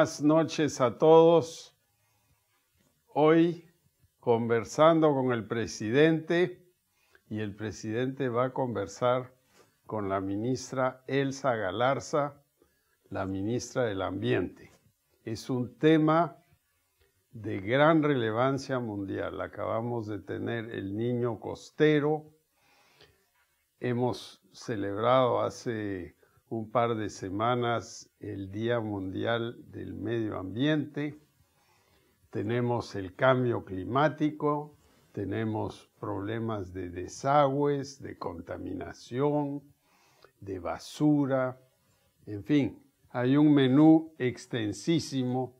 Buenas noches a todos. Hoy conversando con el presidente y el presidente va a conversar con la ministra Elsa Galarza, la ministra del Ambiente. Es un tema de gran relevancia mundial. Acabamos de tener el niño costero. Hemos celebrado hace un par de semanas el Día Mundial del Medio Ambiente. Tenemos el cambio climático, tenemos problemas de desagües, de contaminación, de basura, en fin, hay un menú extensísimo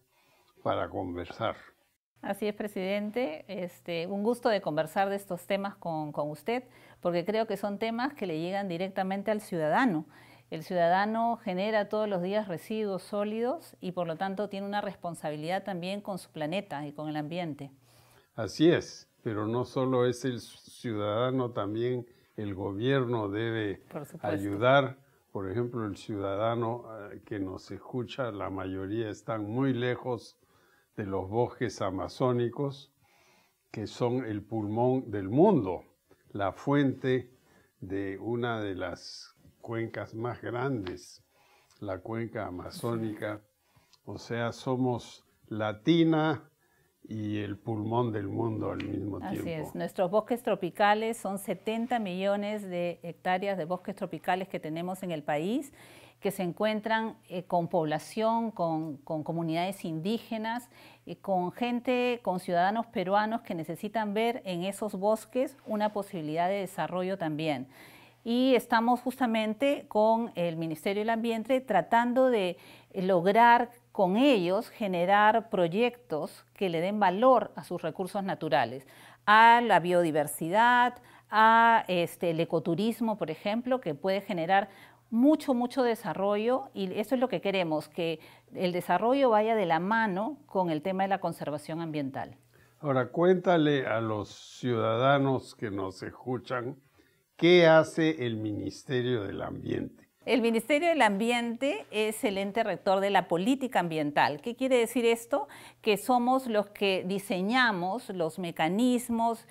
para conversar. Así es, presidente. Este, un gusto de conversar de estos temas con, con usted, porque creo que son temas que le llegan directamente al ciudadano el ciudadano genera todos los días residuos sólidos y por lo tanto tiene una responsabilidad también con su planeta y con el ambiente. Así es, pero no solo es el ciudadano, también el gobierno debe ayudar. Por ejemplo, el ciudadano eh, que nos escucha, la mayoría están muy lejos de los bosques amazónicos, que son el pulmón del mundo, la fuente de una de las cuencas más grandes, la cuenca amazónica, o sea, somos latina y el pulmón del mundo al mismo tiempo. Así es, nuestros bosques tropicales son 70 millones de hectáreas de bosques tropicales que tenemos en el país, que se encuentran eh, con población, con, comunidades indígenas, y con gente, con ciudadanos peruanos que necesitan ver en esos bosques una posibilidad de desarrollo también y estamos justamente con el Ministerio del Ambiente tratando de lograr con ellos generar proyectos que le den valor a sus recursos naturales, a la biodiversidad, a este, el ecoturismo, por ejemplo, que puede generar mucho, mucho desarrollo y eso es lo que queremos, que el desarrollo vaya de la mano con el tema de la conservación ambiental. Ahora, cuéntale a los ciudadanos que nos escuchan ¿Qué hace el Ministerio del Ambiente? El Ministerio del Ambiente es el ente rector de la política ambiental. ¿Qué quiere decir esto? Que somos los que diseñamos los mecanismos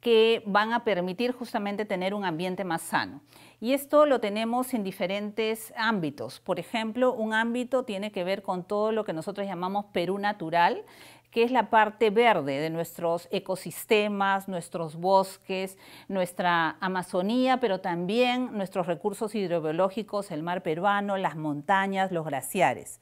que van a permitir justamente tener un ambiente más sano. Y esto lo tenemos en diferentes ámbitos. Por ejemplo, un ámbito tiene que ver con todo lo que nosotros llamamos Perú natural, que es la parte verde de nuestros ecosistemas, nuestros bosques, nuestra Amazonía, pero también nuestros recursos hidrobiológicos, el mar peruano, las montañas, los glaciares.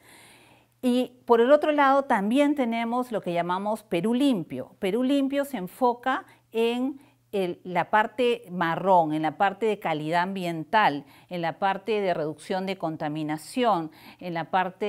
Y por el otro lado también tenemos lo que llamamos Perú limpio. Perú limpio se enfoca en la parte marrón, en la parte de calidad ambiental, en la parte de reducción de contaminación, en la parte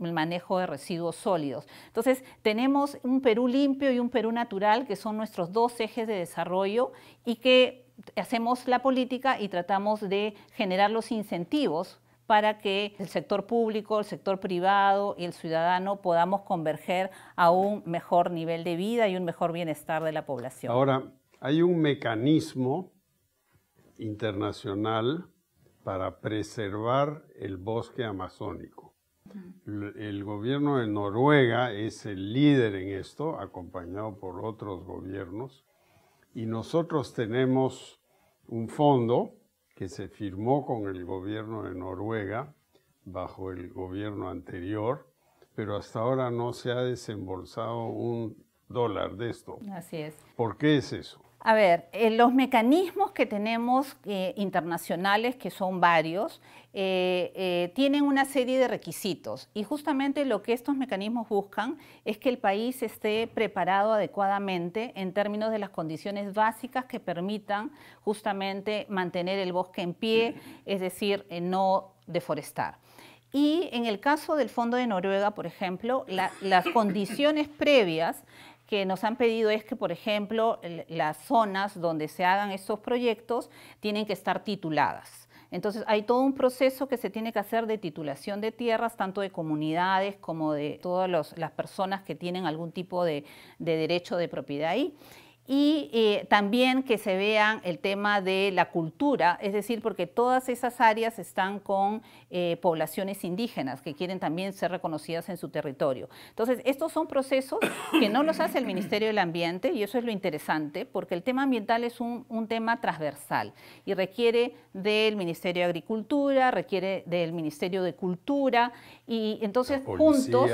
del manejo de residuos sólidos. Entonces, tenemos un Perú limpio y un Perú natural, que son nuestros dos ejes de desarrollo y que hacemos la política y tratamos de generar los incentivos para que el sector público, el sector privado y el ciudadano podamos converger a un mejor nivel de vida y un mejor bienestar de la población. Ahora, hay un mecanismo internacional para preservar el bosque amazónico. El gobierno de Noruega es el líder en esto, acompañado por otros gobiernos, y nosotros tenemos un fondo que se firmó con el gobierno de Noruega bajo el gobierno anterior, pero hasta ahora no se ha desembolsado un dólar de esto. Así es. ¿Por qué es eso? A ver, eh, los mecanismos que tenemos eh, internacionales, que son varios, eh, tienen una serie de requisitos y justamente lo que estos mecanismos buscan es que el país esté preparado adecuadamente en términos de las condiciones básicas que permitan justamente mantener el bosque en pie, es decir, no deforestar. Y en el caso del Fondo de Noruega, por ejemplo, las condiciones previas que nos han pedido es que, por ejemplo, las zonas donde se hagan estos proyectos tienen que estar tituladas. Entonces hay todo un proceso que se tiene que hacer de titulación de tierras, tanto de comunidades como de todas las personas que tienen algún tipo de, de derecho de propiedad ahí. Y eh, también que se vean el tema de la cultura, es decir, porque todas esas áreas están con eh, poblaciones indígenas que quieren también ser reconocidas en su territorio. Entonces, estos son procesos que no los hace el Ministerio del Ambiente y eso es lo interesante, porque el tema ambiental es un, tema transversal y requiere del Ministerio de Agricultura, requiere del Ministerio de Cultura y entonces juntos,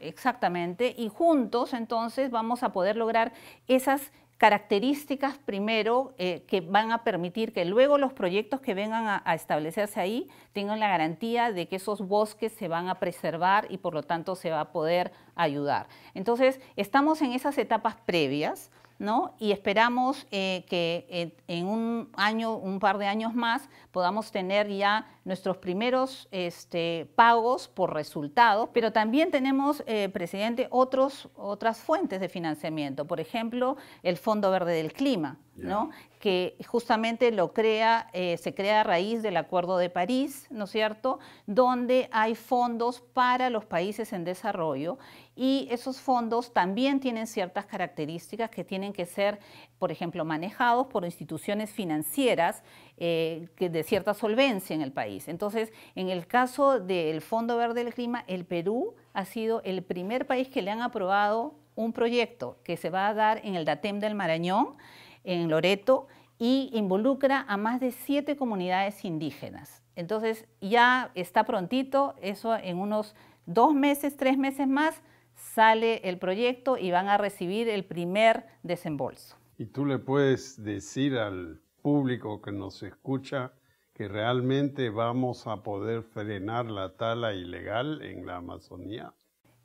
exactamente, y juntos entonces vamos a poder lograr esas características primero eh, que van a permitir que luego los proyectos que vengan a, establecerse ahí tengan la garantía de que esos bosques se van a preservar y por lo tanto se va a poder ayudar. Entonces, estamos en esas etapas previas. ¿No? Y esperamos eh, que en un año, un par de años más, podamos tener ya nuestros primeros este, pagos por resultados, pero también tenemos, eh, presidente, otros, otras fuentes de financiamiento, por ejemplo, el Fondo Verde del Clima, ¿no? que justamente lo crea, eh, se crea a raíz del Acuerdo de París, ¿no es cierto?, donde hay fondos para los países en desarrollo y esos fondos también tienen ciertas características que tienen que ser, por ejemplo, manejados por instituciones financieras eh, que de cierta solvencia en el país. Entonces, en el caso del Fondo Verde del Clima, el Perú ha sido el primer país que le han aprobado un proyecto que se va a dar en el DATEM del Marañón, en Loreto, y involucra a más de siete comunidades indígenas. Entonces, ya está prontito, eso en unos dos meses, tres meses más, sale el proyecto y van a recibir el primer desembolso. ¿Y tú le puedes decir al público que nos escucha que realmente vamos a poder frenar la tala ilegal en la Amazonía?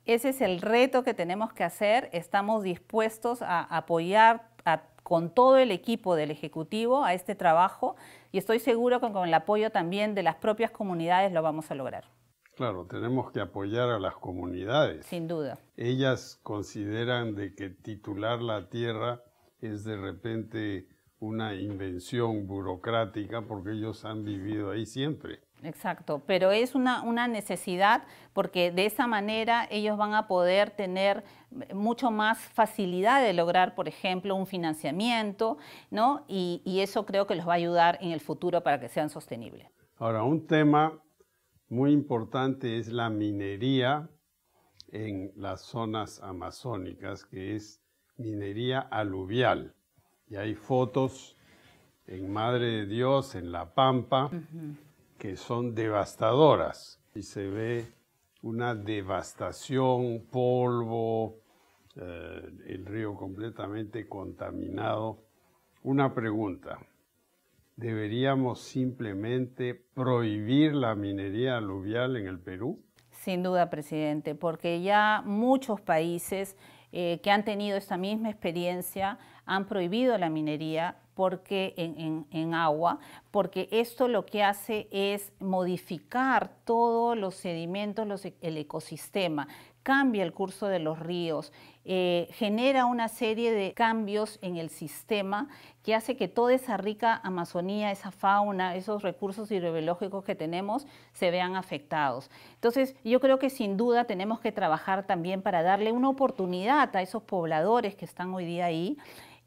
Ese es el reto que tenemos que hacer. Estamos dispuestos a apoyar con todo el equipo del Ejecutivo a este trabajo y estoy seguro que con el apoyo también de las propias comunidades lo vamos a lograr. Claro, tenemos que apoyar a las comunidades. Sin duda. Ellas consideran de que titular la tierra es de repente una invención burocrática porque ellos han vivido ahí siempre. Exacto, pero es una, una, necesidad porque de esa manera ellos van a poder tener mucho más facilidad de lograr, por ejemplo, un financiamiento, ¿no? Y, y eso creo que los va a ayudar en el futuro para que sean sostenibles. Ahora, un tema muy importante es la minería en las zonas amazónicas, que es minería aluvial y hay fotos en Madre de Dios, en La Pampa, que son devastadoras. Y se ve una devastación, polvo, eh, el río completamente contaminado. Una pregunta, ¿deberíamos simplemente prohibir la minería aluvial en el Perú? Sin duda, presidente, porque ya muchos países eh, que han tenido esta misma experiencia han prohibido la minería porque en, agua, porque esto lo que hace es modificar todos los sedimentos, e, el ecosistema, cambia el curso de los ríos, eh, genera una serie de cambios en el sistema que hace que toda esa rica Amazonía, esa fauna, esos recursos hidrobiológicos que tenemos se vean afectados. Entonces, yo creo que sin duda tenemos que trabajar también para darle una oportunidad a esos pobladores que están hoy día ahí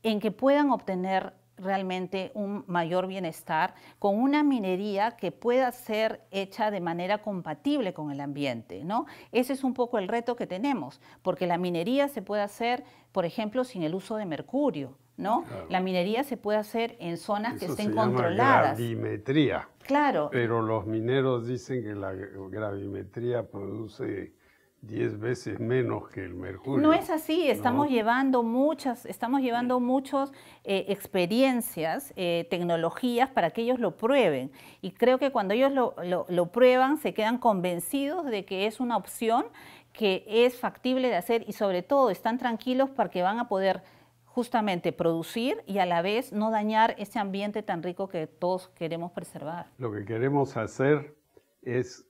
en que puedan obtener realmente un mayor bienestar con una minería que pueda ser hecha de manera compatible con el ambiente, ¿no? Ese es un poco el reto que tenemos, porque la minería se puede hacer, por ejemplo, sin el uso de mercurio, ¿no? La minería se puede hacer en zonas que estén controladas. gravimetría. Claro. Pero los mineros dicen que la gravimetría produce 10 veces menos que el mercurio. No es así, estamos llevando muchas, estamos llevando muchas eh, experiencias, eh, tecnologías para que ellos lo prueben. Y creo que cuando ellos lo, lo, prueban se quedan convencidos de que es una opción que es factible de hacer y sobre todo están tranquilos porque van a poder justamente producir y a la vez no dañar ese ambiente tan rico que todos queremos preservar. Lo que queremos hacer es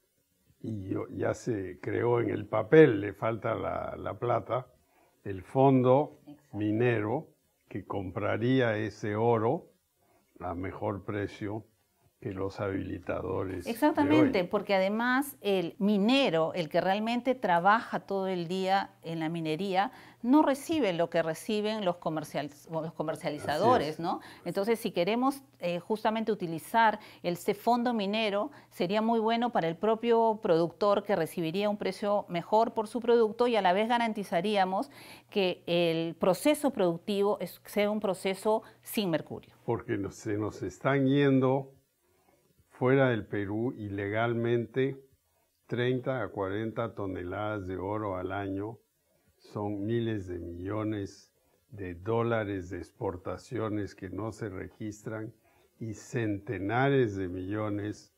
y ya se creó en el papel, le falta la, plata, el fondo minero que compraría ese oro a mejor precio que los habilitadores. Exactamente, porque además el minero, el que realmente trabaja todo el día en la minería, no recibe lo que reciben los, los comercializadores, ¿no? Entonces, si queremos eh, justamente utilizar ese fondo minero, sería muy bueno para el propio productor que recibiría un precio mejor por su producto y a la vez garantizaríamos que el proceso productivo sea un proceso sin mercurio. Porque se nos están yendo fuera del Perú ilegalmente 30 a 40 toneladas de oro al año son miles de millones de dólares de exportaciones que no se registran y centenares de millones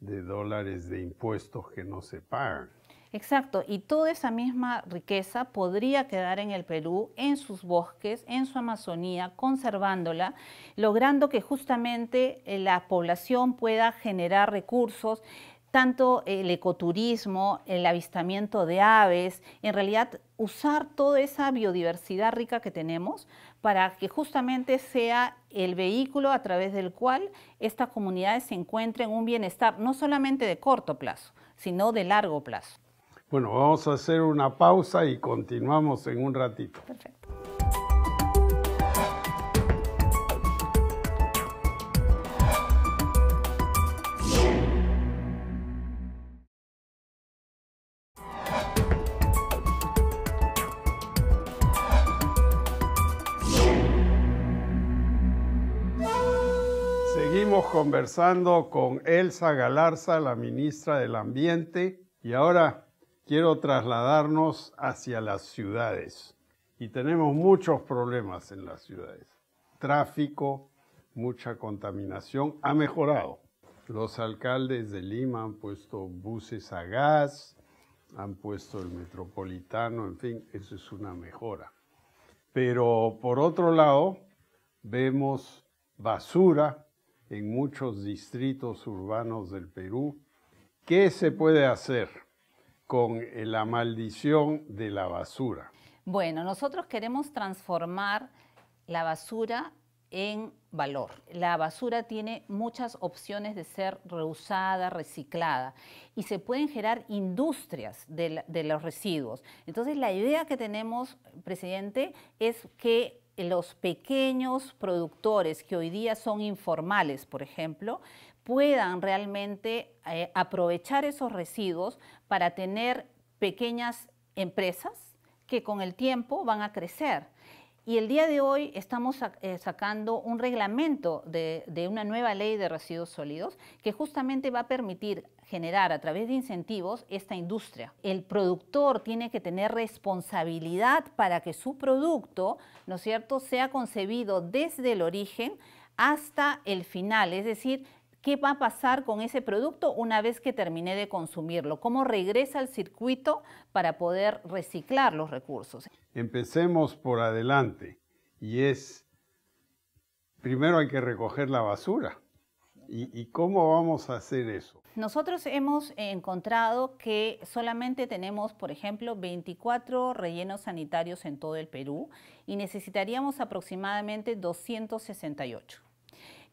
de dólares de impuestos que no se pagan. Exacto, y toda esa misma riqueza podría quedar en el Perú, en sus bosques, en su Amazonía, conservándola, logrando que justamente eh, la población pueda generar recursos, tanto el ecoturismo, el avistamiento de aves, en realidad usar toda esa biodiversidad rica que tenemos para que justamente sea el vehículo a través del cual estas comunidades se encuentren un bienestar no solamente de corto plazo, sino de largo plazo. Bueno, vamos a hacer una pausa y continuamos en un ratito. Perfecto. conversando con Elsa Galarza, la ministra del Ambiente, y ahora quiero trasladarnos hacia las ciudades. Y tenemos muchos problemas en las ciudades. Tráfico, mucha contaminación, ha mejorado. Los alcaldes de Lima han puesto buses a gas, han puesto el metropolitano, en fin, eso es una mejora. Pero por otro lado, vemos basura en muchos distritos urbanos del Perú. ¿Qué se puede hacer con la maldición de la basura? Bueno, nosotros queremos transformar la basura en valor. La basura tiene muchas opciones de ser reusada, reciclada y se pueden generar industrias de, de, los residuos. Entonces la idea que tenemos, presidente, es que los pequeños productores que hoy día son informales, por ejemplo, puedan realmente eh, aprovechar esos residuos para tener pequeñas empresas que con el tiempo van a crecer. Y el día de hoy estamos eh, sacando un reglamento de, de, una nueva ley de residuos sólidos que justamente va a permitir generar a través de incentivos esta industria. El productor tiene que tener responsabilidad para que su producto, ¿no es cierto?, sea concebido desde el origen hasta el final, es decir, ¿Qué va a pasar con ese producto una vez que termine de consumirlo? ¿Cómo regresa al circuito para poder reciclar los recursos? Empecemos por adelante y es, primero hay que recoger la basura. ¿Y, cómo vamos a hacer eso? Nosotros hemos encontrado que solamente tenemos, por ejemplo, 24 rellenos sanitarios en todo el Perú y necesitaríamos aproximadamente 268.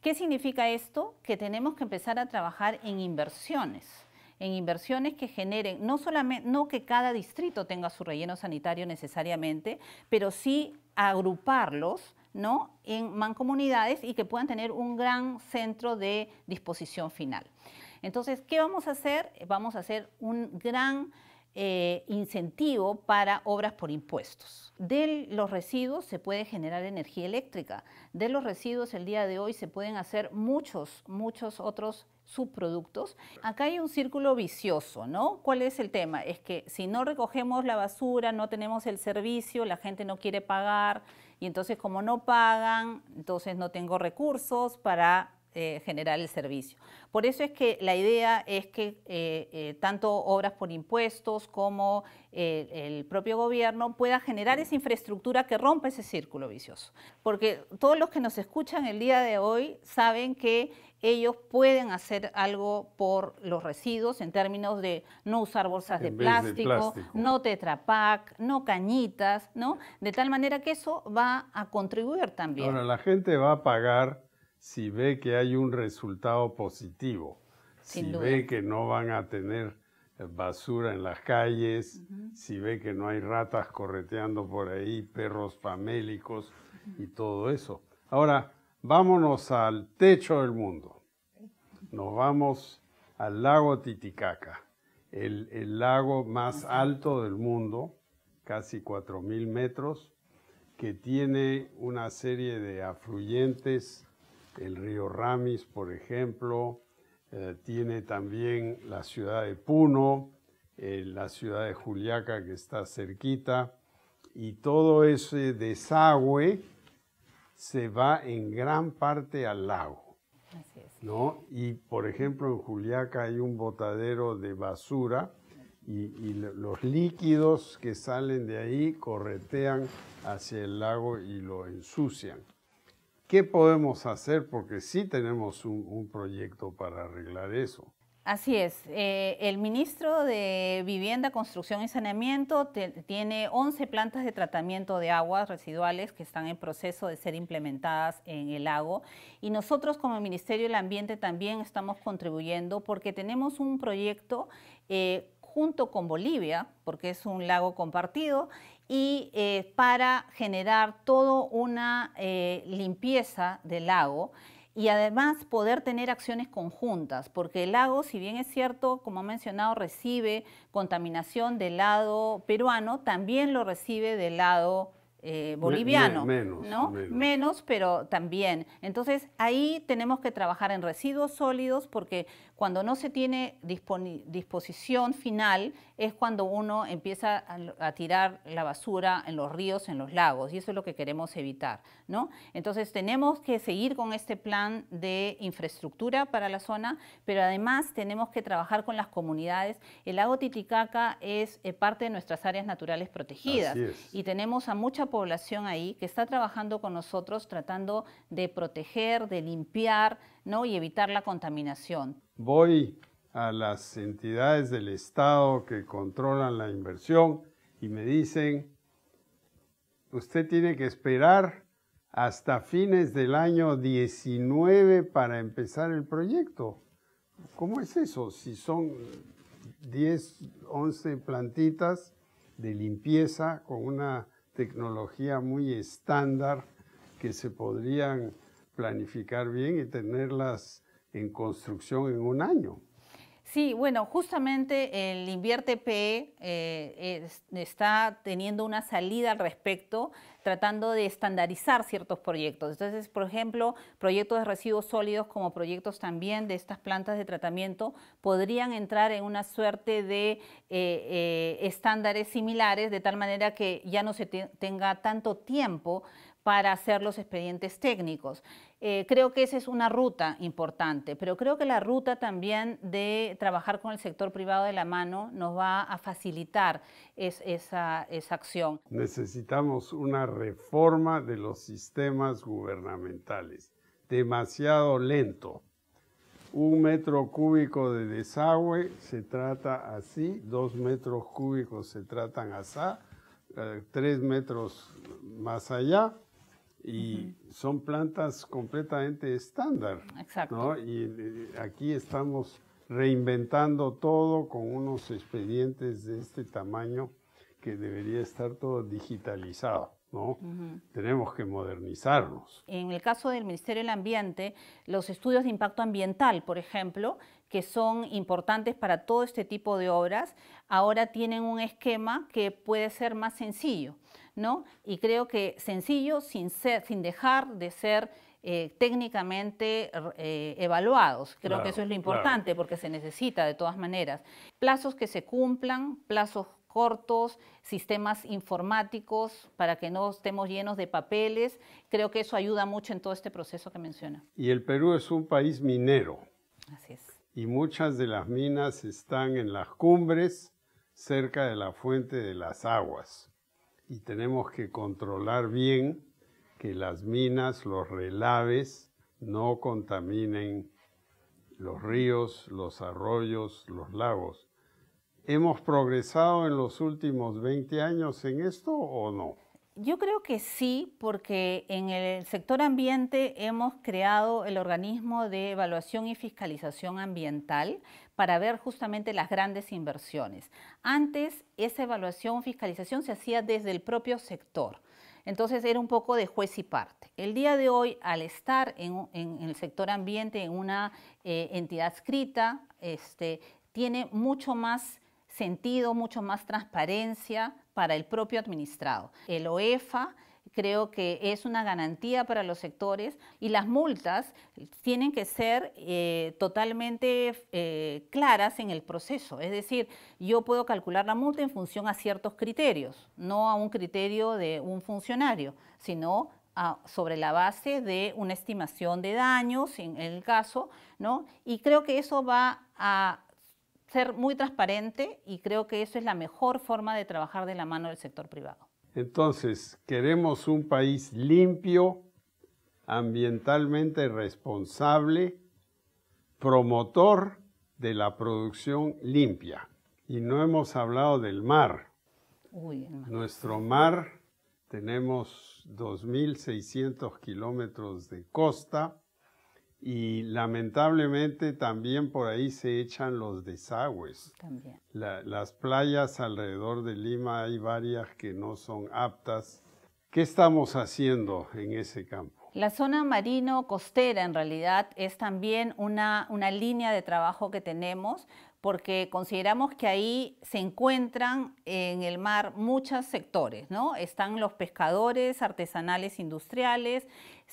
¿Qué significa esto? Que tenemos que empezar a trabajar en inversiones en inversiones que generen, no solamente, no que cada distrito tenga su relleno sanitario necesariamente, pero sí agruparlos ¿no? en mancomunidades y que puedan tener un gran centro de disposición final. Entonces, ¿qué vamos a hacer? Vamos a hacer un gran eh, incentivo para obras por impuestos. De los residuos se puede generar energía eléctrica. De los residuos el día de hoy se pueden hacer muchos, muchos otros subproductos. Acá hay un círculo vicioso, ¿no? ¿Cuál es el tema? Es que si no recogemos la basura, no tenemos el servicio, la gente no quiere pagar y entonces como no pagan, entonces no tengo recursos para eh, generar el servicio. Por eso es que la idea es que eh, eh, tanto obras por impuestos como el propio gobierno pueda generar esa infraestructura que rompa ese círculo vicioso. Porque todos los que nos escuchan el día de hoy saben que ellos pueden hacer algo por los residuos en términos de no usar bolsas de plástico, no tetrapac, no cañitas, ¿no? De tal manera que eso va a contribuir también. Ahora, la gente va a pagar si ve que hay un resultado positivo, si ve que no van a tener basura en las calles, si ve que no hay ratas correteando por ahí, perros famélicos y todo eso. Ahora, vámonos al techo del mundo. Nos vamos al lago Titicaca, el, el lago más alto. del mundo, casi 4.000 metros, que tiene una serie de afluyentes, el río Ramis, por ejemplo, eh, tiene también la ciudad de Puno, eh, la ciudad de Juliaca que está cerquita, y todo ese desagüe se va en gran parte al lago. ¿no? Y por ejemplo en Juliaca hay un botadero de basura y, y, los líquidos que salen de ahí corretean hacia el lago y lo ensucian. ¿Qué podemos hacer? Porque sí tenemos un, proyecto para arreglar eso. Así es. Eh, el ministro de Vivienda, Construcción y Saneamiento tiene 11 plantas de tratamiento de aguas residuales que están en proceso de ser implementadas en el lago. Y nosotros como Ministerio del Ambiente también estamos contribuyendo porque tenemos un proyecto eh, junto con Bolivia, porque es un lago compartido, y eh, para generar toda una eh, limpieza del lago y además poder tener acciones conjuntas, porque el lago, si bien es cierto, como ha mencionado, recibe contaminación del lado peruano, también lo recibe del lado eh, boliviano, menos, ¿no? Menos. pero también. Entonces, ahí tenemos que trabajar en residuos sólidos porque cuando no se tiene disposición final es cuando uno empieza a, tirar la basura en los ríos, en los lagos, y eso es lo que queremos evitar, ¿no? Entonces, tenemos que seguir con este plan de infraestructura para la zona, pero además tenemos que trabajar con las comunidades. El lago Titicaca es eh, parte de nuestras áreas naturales protegidas y tenemos a mucha población ahí que está trabajando con nosotros tratando de proteger, de limpiar, ¿no? y evitar la contaminación. Voy a las entidades del Estado que controlan la inversión y me dicen, usted tiene que esperar hasta fines del año 19 para empezar el proyecto. ¿Cómo es eso? Si son 10, 11 plantitas de limpieza con una tecnología muy estándar que se podrían planificar bien y tenerlas en construcción en un año. Sí, bueno, justamente el Invierte PE eh, está teniendo una salida al respecto, tratando de estandarizar ciertos proyectos. Entonces, por ejemplo, proyectos de residuos sólidos como proyectos también de estas plantas de tratamiento podrían entrar en una suerte de eh, eh, estándares similares, de tal manera que ya no se tenga tanto tiempo para hacer los expedientes técnicos. Eh, creo que esa es una ruta importante, pero creo que la ruta también de trabajar con el sector privado de la mano nos va a facilitar esa, esa acción. Necesitamos una reforma de los sistemas gubernamentales, demasiado lento. Un metro cúbico de desagüe se trata así, dos metros cúbicos se tratan así, eh, tres metros más allá y son plantas completamente estándar. Exacto. Y eh, aquí estamos reinventando todo con unos expedientes de este tamaño que debería estar todo digitalizado. ¿no? Tenemos que modernizarnos. En el caso del Ministerio del Ambiente, los estudios de impacto ambiental, por ejemplo, que son importantes para todo este tipo de obras, ahora tienen un esquema que puede ser más sencillo. ¿No? Y creo que sencillo sin, sin dejar de ser eh, técnicamente eh, evaluados. Creo que eso es lo importante porque se necesita de todas maneras. Plazos que se cumplan, plazos cortos, sistemas informáticos para que no estemos llenos de papeles. Creo que eso ayuda mucho en todo este proceso que menciona. Y el Perú es un país minero. Así es. Y muchas de las minas están en las cumbres cerca de la fuente de las aguas y tenemos que controlar bien que las minas, los relaves, no contaminen los ríos, los arroyos, los lagos. ¿Hemos progresado en los últimos 20 años en esto o no? Yo creo que sí, porque en el sector ambiente hemos creado el organismo de evaluación y fiscalización ambiental para ver justamente las grandes inversiones. Antes, esa evaluación, fiscalización se hacía desde el propio sector. Entonces era un poco de juez y parte. El día de hoy, al estar en, el sector ambiente, en una eh, entidad escrita, este, tiene mucho más sentido, mucho más transparencia para el propio administrado. El OEFA creo que es una garantía para los sectores y las multas tienen que ser eh, totalmente eh, claras en el proceso. Es decir, yo puedo calcular la multa en función a ciertos criterios, no a un criterio de un funcionario, sino sobre la base de una estimación de daños en el caso, ¿no? Y creo que eso va a ser muy transparente y creo que eso es la mejor forma de trabajar de la mano del sector privado. Entonces, queremos un país limpio, ambientalmente responsable, promotor de la producción limpia. Y no hemos hablado del mar. Nuestro mar, tenemos 2.600 kilómetros de costa y lamentablemente también por ahí se echan los desagües. También. las playas alrededor de Lima hay varias que no son aptas. ¿Qué estamos haciendo en ese campo? La zona marino-costera en realidad es también una, una línea de trabajo que tenemos porque consideramos que ahí se encuentran en el mar muchos sectores, ¿no? Están los pescadores artesanales industriales,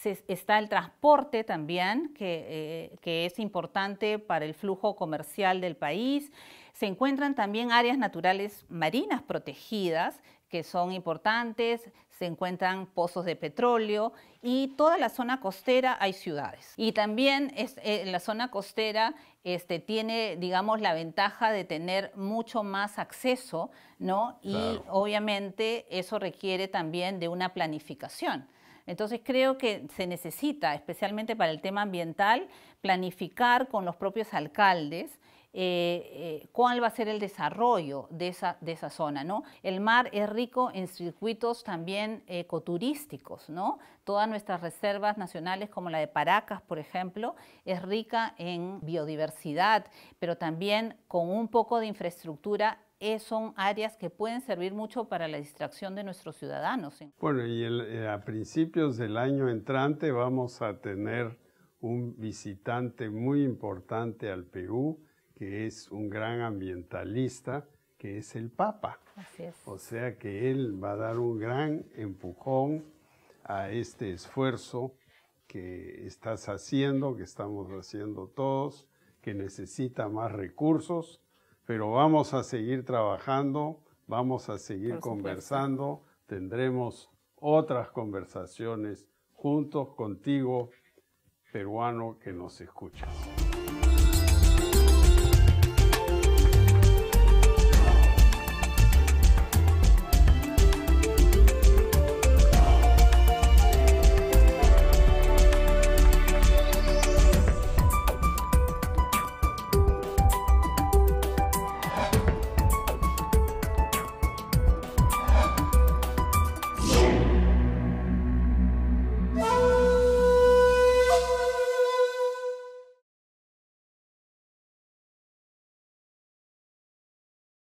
está el transporte también, que, eh, que es importante para el flujo comercial del país, se encuentran también áreas naturales marinas protegidas que son importantes, se encuentran pozos de petróleo y toda la zona costera hay ciudades. Y también es, eh, la zona costera este, tiene, digamos, la ventaja de tener mucho más acceso, ¿no? Y obviamente eso requiere también de una planificación. Entonces creo que se necesita, especialmente para el tema ambiental, planificar con los propios alcaldes eh, eh, cuál va a ser el desarrollo de esa, de esa zona. ¿no? El mar es rico en circuitos también ecoturísticos. ¿no? Todas nuestras reservas nacionales, como la de Paracas, por ejemplo, es rica en biodiversidad, pero también con un poco de infraestructura eh, son áreas que pueden servir mucho para la distracción de nuestros ciudadanos. Bueno, y a principios del año entrante vamos a tener un visitante muy importante al Perú, que es un gran ambientalista, que es el Papa. Así es. O sea que él va a dar un gran empujón a este esfuerzo que estás haciendo, que estamos haciendo todos, que necesita más recursos, pero vamos a seguir trabajando, vamos a seguir conversando, tendremos otras conversaciones juntos contigo, peruano que nos escuchas.